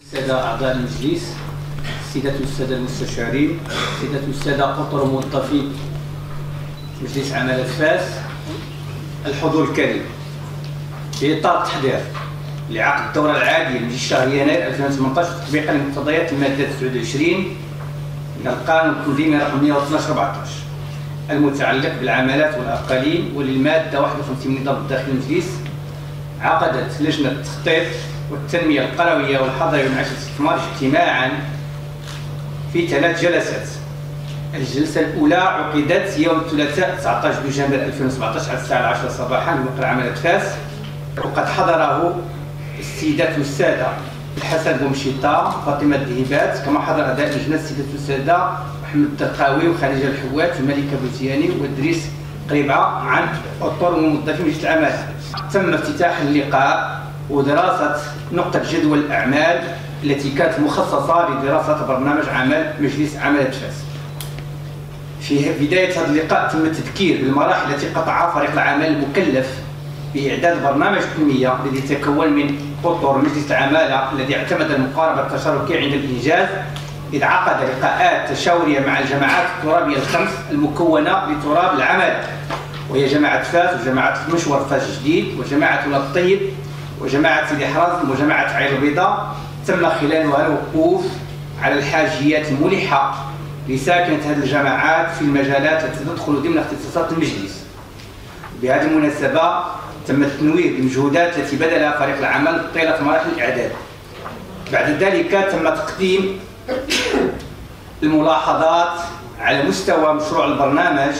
السادة أعضاء المجلس السيدات والسادة المستشارين السيدات والسادة أطر موظفي مجلس عمالة فاس الحضور الكريم. في إطار التحضير لعقد الدورة العادية من شهر يناير 2018 تطبيقا لمقتضيات المادة 29 من القانون التنظيمي رقم 112 14 المتعلق بالعمالات والأقاليم وللمادة 51 من نظام الداخل المجلس عقدت لجنة التخطيط والتنمية القروية والحضرية والمعاش الاستثمار اجتماعا في ثلاث جلسات. الجلسة الأولى عقدت يوم الثلاثاء 19 دجنبر 2017 على الساعة 10 صباحا بمقر عملة فاس وقد حضره السيدات والسادة الحسن بومشيطة فاطمة الدهيبات كما حضر أداء لجنة السيدات والسادة محمد الترقاوي وخارج الحوات وملكة بوزياني وإدريس قريبعة عن أطر وموظفين مجلس العمالة تم افتتاح اللقاء ودراسة نقطة جدول الأعمال التي كانت مخصصة لدراسة برنامج عمل مجلس عمل فاس. في بداية هذا اللقاء تم التذكير بالمراحل التي قطعها فريق العمل المكلف بإعداد برنامج التنمية الذي يتكون من أطر مجلس العمالة الذي اعتمد المقاربة التشاركية عند الإنجاز إذ عقد لقاءات تشاورية مع الجماعات الترابية الخمس المكونة لتراب العمل وهي جماعة فاس وجماعة مشور فاس جديد وجماعة ولاد الطيب وجماعة سيدي حرز وجماعة عين البيضاء تم خلالها الوقوف على الحاجيات الملحة لساكنة هذه الجماعات في المجالات التي تدخل ضمن اختصاصات المجلس. بهذه المناسبة تم التنويه بالمجهودات التي بذلها فريق العمل طيلة مراحل الإعداد. بعد ذلك تم تقديم الملاحظات على مستوى مشروع البرنامج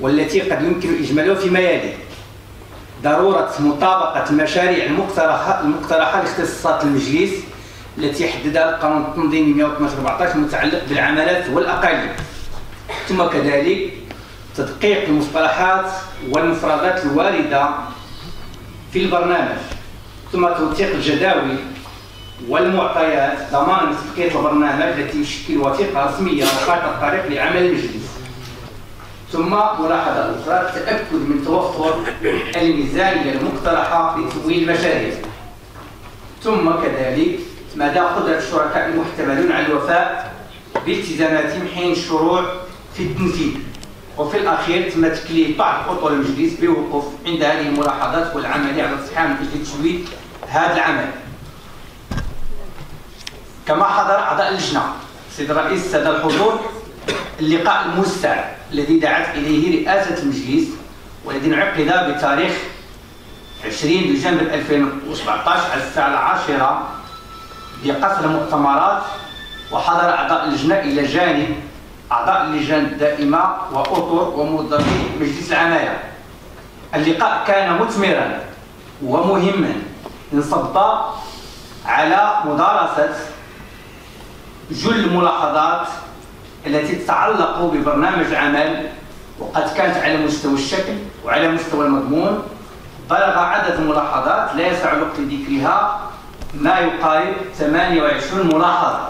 والتي قد يمكن إجمالها فيما يلي ضرورة مطابقة المشاريع المقترحة المقترحة لاختصاصات المجلس التي حددها القانون التنظيمي 112 14 المتعلق بالعمالات والأقاليم. ثم كذلك تدقيق المصطلحات والمفردات الواردة في البرنامج. ثم توثيق الجداول والمعطيات ضمان تدقيق البرنامج التي يشكل وثيقة رسمية وخارطة الطريق لعمل المجلس. ثم ملاحظة أخرى التأكد من توفر الميزانية المقترحة لتمويل المشاريع. ثم كذلك مدى قدرة الشركاء المحتملون على الوفاء بالتزاماتهم حين الشروع في التنفيذ. وفي الأخير تم تكليف بعض أطر المجلس بالوقوف عند هذه الملاحظات والعمل على من أجل تشويه هذا العمل. كما حضر أعضاء اللجنة سيد الرئيس السادة الحضور اللقاء الموسع الذي دعت إليه رئاسة المجلس والذي انعقد بتاريخ 20 دجنبر 2017 على الساعة العاشرة بقصر المؤتمرات وحضر أعضاء اللجنة إلى جانب أعضاء اللجان الدائمة وأطر وموظفي مجلس العمالة اللقاء كان مثمرا ومهما انصب على مدارسة جل الملاحظات التي تتعلق ببرنامج العمل وقد كانت على مستوى الشكل وعلى مستوى المضمون بلغ عدد الملاحظات لا يسع الوقت لذكرها ما يقارب 28 ملاحظة.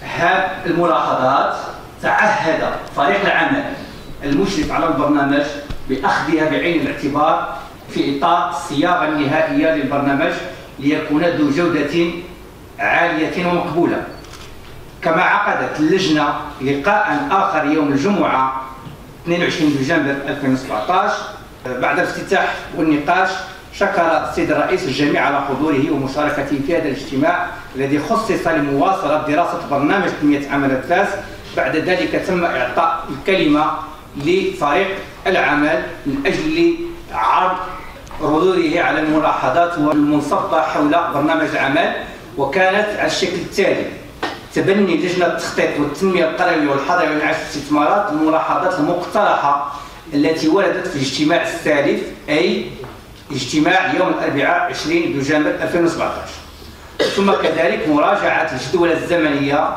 هذه الملاحظات تعهد فريق العمل المشرف على البرنامج بأخذها بعين الاعتبار في إطار الصياغة النهائية للبرنامج ليكون ذو جودة عالية ومقبولة. كما عقدت اللجنة لقاء آخر يوم الجمعة 22 دجنبر 2017 بعد الافتتاح والنقاش شكر السيد الرئيس الجميع على حضوره ومشاركته في هذا الاجتماع الذي خصص لمواصلة دراسة برنامج تنمية عمل فاس بعد ذلك تم إعطاء الكلمة لفريق العمل من أجل عرض ردوده على الملاحظات والمنصبة حول برنامج العمل وكانت على الشكل التالي. تبني لجنة التخطيط والتنمية القروية والحضرية والمعاش الاستثمارات الملاحظات المقترحة التي وردت في الاجتماع الثالث أي اجتماع يوم الأربعاء 20 دجنبر 2017 ثم كذلك مراجعة الجدول الزمنية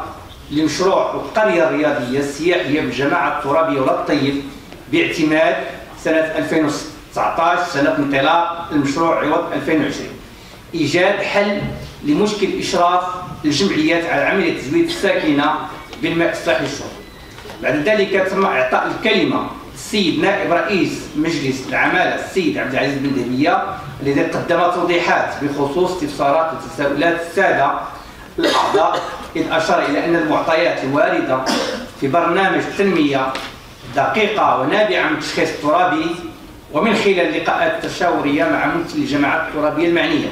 لمشروع القرية الرياضية السياحية بالجماعة الترابية والطيب باعتماد سنة 2019 سنة انطلاق المشروع عوض 2020 إيجاد حل لمشكل إشراف الجمعيات على عملية تزويد الساكنة بالماء الصحي للشرب بعد ذلك تم إعطاء الكلمة السيد نائب رئيس مجلس العمالة السيد عبد العزيز بن دهمية الذي قدم توضيحات بخصوص استفسارات وتساؤلات السادة الأعضاء إذ أشار إلى أن المعطيات الواردة في برنامج التنمية دقيقة ونابعة من التشخيص الترابي ومن خلال اللقاءات التشاورية مع ممثل الجماعات الترابية المعنية.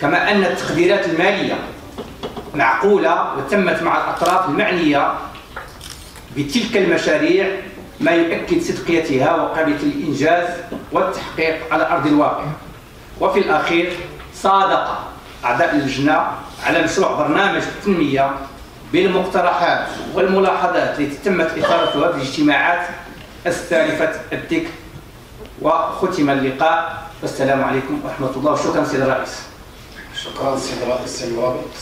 كما أن التقديرات المالية معقولة وتمت مع الأطراف المعنية بتلك المشاريع ما يؤكد صدقيتها وقابلية الإنجاز والتحقيق على أرض الواقع. وفي الأخير صادق أعضاء اللجنة على مشروع برنامج التنمية بالمقترحات والملاحظات التي تمت إثارتها في الاجتماعات السالفة الذكر وختم اللقاء. والسلام عليكم ورحمة الله وشكرا سيد الرئيس. شكرا سيد الرئيس المرابط